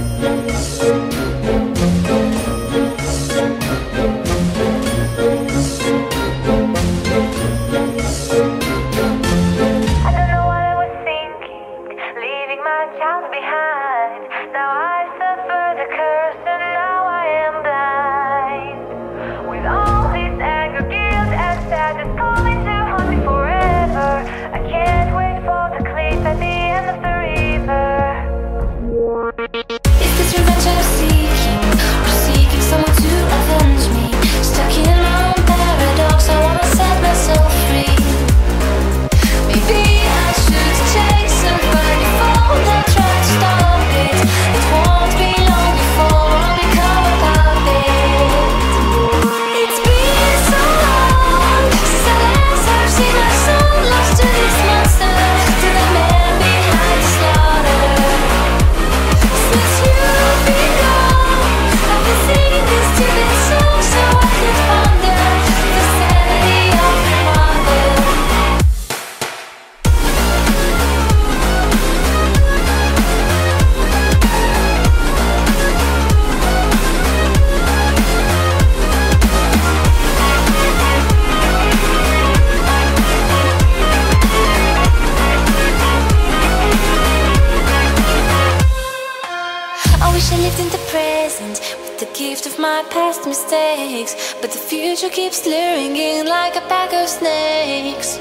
Música gift of my past mistakes But the future keeps luring in like a pack of snakes.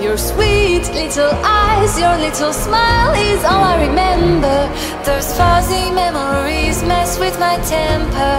Your sweet little eyes, your little smile is all I remember. Those fuzzy memories mess with my temper.